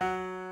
you